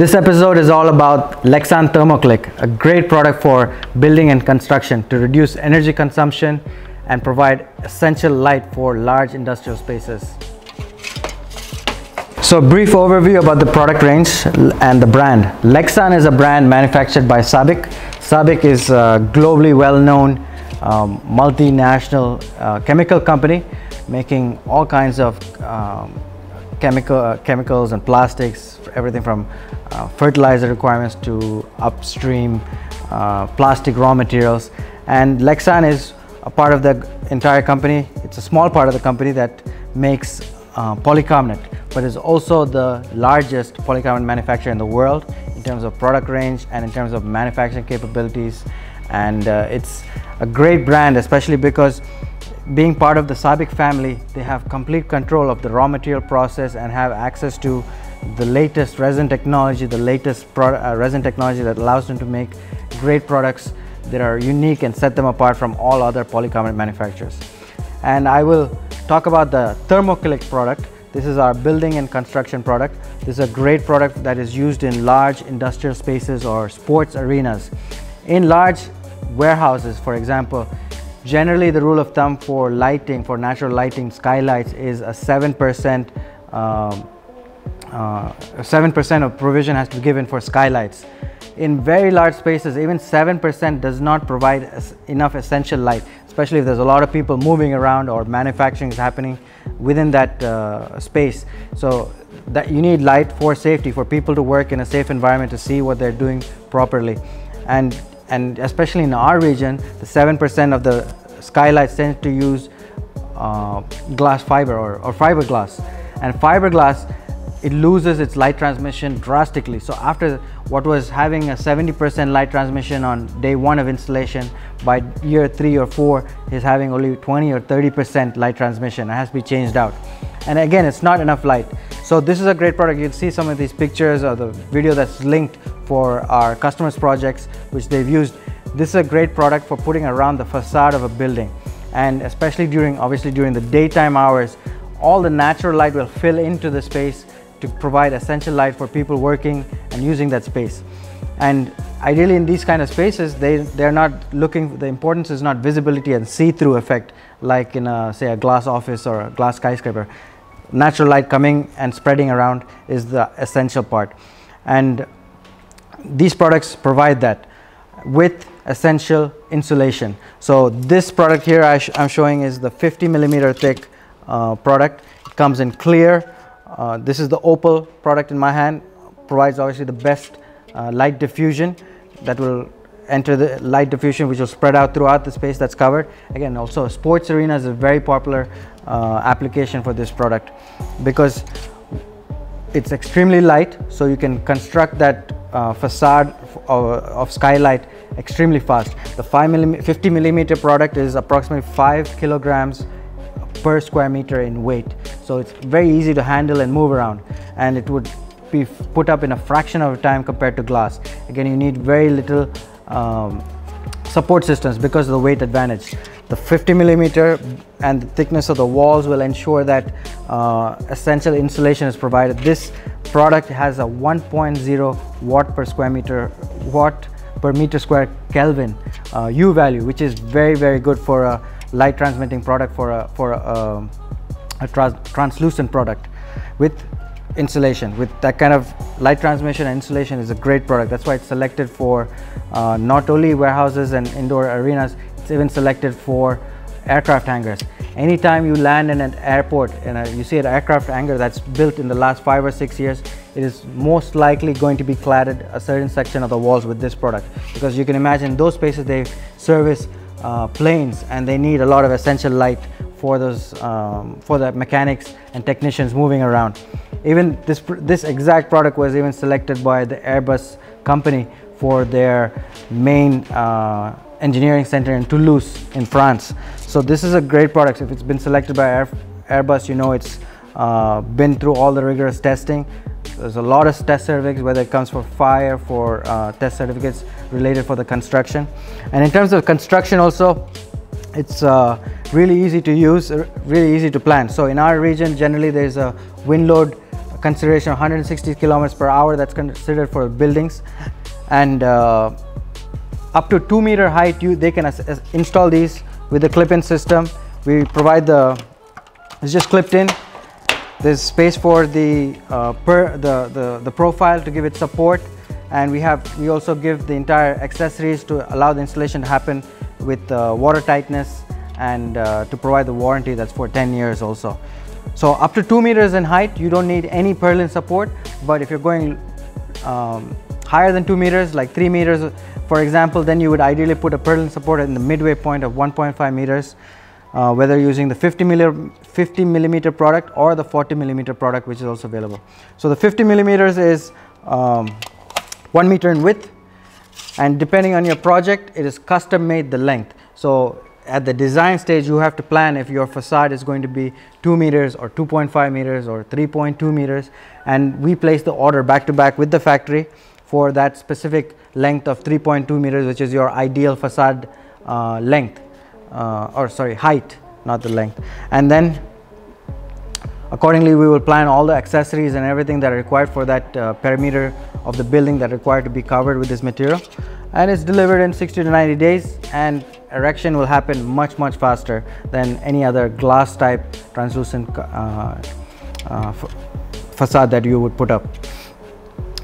This episode is all about Lexan Thermoclick, a great product for building and construction to reduce energy consumption and provide essential light for large industrial spaces. So a brief overview about the product range and the brand. Lexan is a brand manufactured by SABIC. SABIC is a globally well-known um, multinational uh, chemical company making all kinds of um, chemical, uh, chemicals and plastics, everything from uh, fertilizer requirements to upstream uh, plastic raw materials. And Lexan is a part of the entire company. It's a small part of the company that makes uh, polycarbonate, but is also the largest polycarbonate manufacturer in the world in terms of product range and in terms of manufacturing capabilities. And uh, it's a great brand, especially because being part of the SABIC family, they have complete control of the raw material process and have access to the latest resin technology, the latest uh, resin technology that allows them to make great products that are unique and set them apart from all other polycarbonate manufacturers. And I will talk about the Thermoclick product. This is our building and construction product. This is a great product that is used in large industrial spaces or sports arenas. In large warehouses, for example, Generally, the rule of thumb for lighting, for natural lighting, skylights is a 7% 7% um, uh, of provision has to be given for skylights. In very large spaces, even 7% does not provide enough essential light, especially if there's a lot of people moving around or manufacturing is happening within that uh, space. So that you need light for safety, for people to work in a safe environment to see what they're doing properly. And and especially in our region, the 7% of the skylights tend to use uh, glass fiber or, or fiberglass. And fiberglass, it loses its light transmission drastically. So after what was having a 70% light transmission on day one of installation, by year three or four is having only 20 or 30% light transmission. It has to be changed out. And again, it's not enough light. So this is a great product. You'll see some of these pictures or the video that's linked for our customers projects which they've used. This is a great product for putting around the facade of a building. And especially during, obviously during the daytime hours, all the natural light will fill into the space to provide essential light for people working and using that space. And ideally in these kind of spaces, they, they're not looking, the importance is not visibility and see-through effect like in a, say a glass office or a glass skyscraper natural light coming and spreading around is the essential part. And these products provide that with essential insulation. So this product here I am showing is the 50 millimeter thick uh, product. It comes in clear. Uh, this is the Opal product in my hand. Provides obviously the best uh, light diffusion that will enter the light diffusion which will spread out throughout the space that's covered. Again also sports arena is a very popular uh, application for this product because it's extremely light so you can construct that uh, facade of, of, skylight extremely fast. The 5 millim 50 millimeter product is approximately 5 kilograms per square meter in weight. So it's very easy to handle and move around and it would be put up in a fraction of time compared to glass. Again, you need very little um, support systems because of the weight advantage. The 50 millimeter and the thickness of the walls will ensure that uh, essential insulation is provided. This product has a 1.0 watt per square meter, watt per meter square Kelvin uh, U value, which is very, very good for a light transmitting product for a, for a, um, a trans translucent product with insulation with that kind of light transmission and insulation is a great product that's why it's selected for uh, not only warehouses and indoor arenas it's even selected for aircraft hangars. Anytime you land in an airport and you see an aircraft hangar that's built in the last five or six years it is most likely going to be cladded a certain section of the walls with this product. Because you can imagine those spaces they service uh, planes and they need a lot of essential light for those um, for the mechanics and technicians moving around. Even this this exact product was even selected by the Airbus company for their main uh, engineering center in Toulouse in France. So this is a great product. If it's been selected by Air, Airbus, you know it's uh, been through all the rigorous testing. There's a lot of test certificates, whether it comes for fire, for uh, test certificates related for the construction. And in terms of construction also, it's uh, really easy to use, really easy to plan. So in our region, generally there's a wind load consideration 160 kilometers per hour that's considered for buildings and uh, up to two meter height you they can install these with the clip-in system. We provide the it's just clipped in. There's space for the uh, per the, the the profile to give it support. And we have we also give the entire accessories to allow the installation to happen with uh, water tightness and uh, to provide the warranty that's for 10 years also. So up to two meters in height you don't need any purlin support. But if you're going um, higher than two meters like three meters for example then you would ideally put a purlin support in the midway point of 1.5 meters uh, whether using the 50 millimeter, 50 millimeter product or the 40 millimeter product which is also available. So the 50 millimeters is um, 1 meter in width and depending on your project it is custom made the length. So at the design stage you have to plan if your facade is going to be 2 meters or 2.5 meters or 3.2 meters and we place the order back to back with the factory for that specific length of 3.2 meters which is your ideal facade uh, length uh, or sorry height not the length. And then accordingly we will plan all the accessories and everything that are required for that uh, perimeter of the building that required to be covered with this material. And it's delivered in 60 to 90 days and erection will happen much much faster than any other glass type translucent uh, uh, facade that you would put up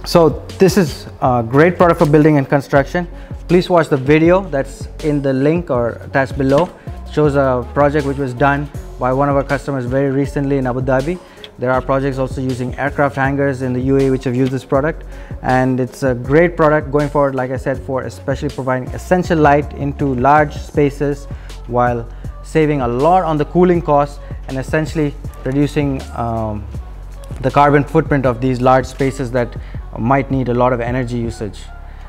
so this is a great product for building and construction. Please watch the video that's in the link or attached below. It shows a project which was done by one of our customers very recently in Abu Dhabi. There are projects also using aircraft hangars in the UAE which have used this product. And it's a great product going forward like I said for especially providing essential light into large spaces while saving a lot on the cooling costs and essentially reducing um, the carbon footprint of these large spaces that might need a lot of energy usage.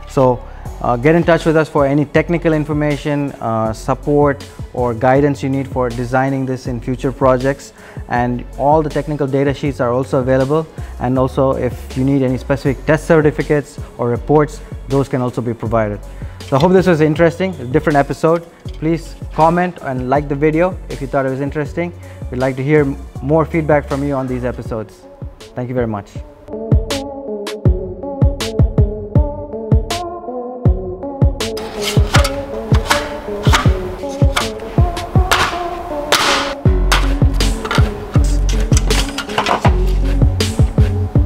So uh, get in touch with us for any technical information, uh, support or guidance you need for designing this in future projects and all the technical data sheets are also available and also if you need any specific test certificates or reports those can also be provided. So I hope this was interesting, a different episode. Please comment and like the video if you thought it was interesting. We'd like to hear more feedback from you on these episodes. Thank you very much.